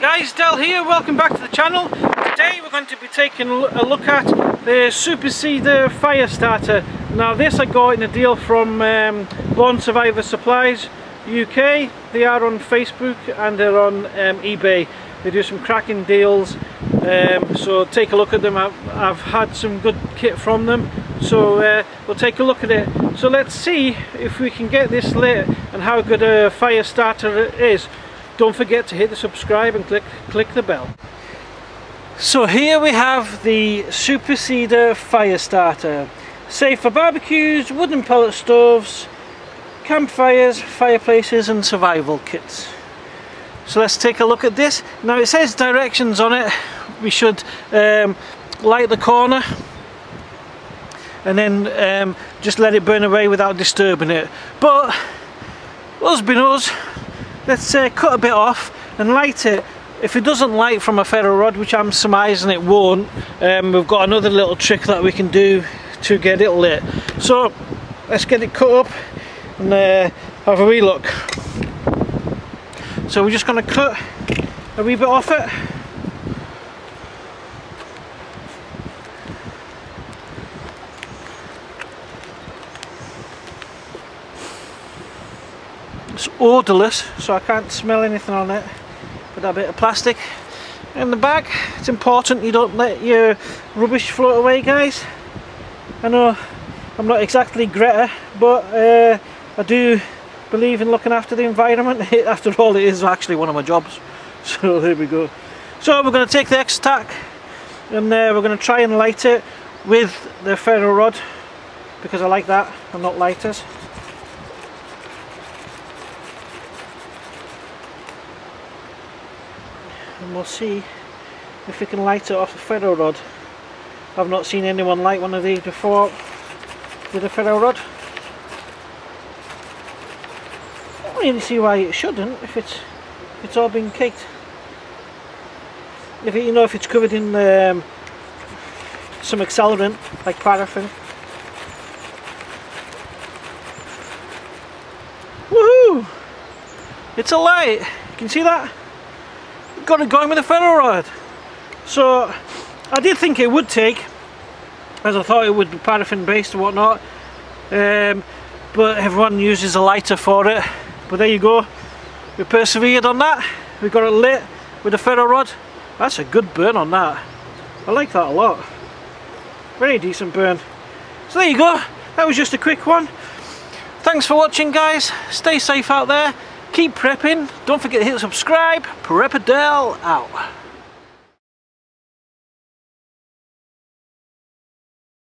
guys, Del here, welcome back to the channel. Today we're going to be taking a look at the Super Cedar fire starter. Now this I got in a deal from um, Born Survivor Supplies UK. They are on Facebook and they're on um, eBay. They do some cracking deals, um, so take a look at them. I've, I've, had some good kit from them, so uh, we'll take a look at it. So let's see if we can get this lit and how good a fire starter it is. Don't forget to hit the subscribe and click, click the bell. So here we have the Super Cedar Fire Starter. Safe for barbecues, wooden pellet stoves, campfires, fireplaces and survival kits. So let's take a look at this. Now it says directions on it. We should um, light the corner and then um, just let it burn away without disturbing it. But us being us, let's uh, cut a bit off and light it. If it doesn't light from a ferro rod which I'm surmising it won't um, we've got another little trick that we can do to get it lit. So let's get it cut up and uh, have a wee look. So we're just going to cut a wee bit off it It's odorless, so I can't smell anything on it. But that bit of plastic in the back. It's important you don't let your rubbish float away, guys. I know I'm not exactly Greta, but uh, I do believe in looking after the environment. after all, it is actually one of my jobs. So there we go. So we're going to take the X-Tac and uh, we're going to try and light it with the ferro rod because I like that and not lighters. And we'll see if we can light it off a ferro rod. I've not seen anyone light one of these before with a ferro rod. I don't really see why it shouldn't if it's if it's all been caked. If it, you know if it's covered in um, some accelerant like paraffin. Woohoo! It's a light. You can see that? Got it going with a ferro rod. So I did think it would take, as I thought it would be paraffin based or whatnot. Um, but everyone uses a lighter for it. But there you go. We persevered on that. We got it lit with a ferro rod. That's a good burn on that. I like that a lot. Very decent burn. So there you go. That was just a quick one. Thanks for watching guys. Stay safe out there keep prepping. Don't forget to hit subscribe. Prepper Del out.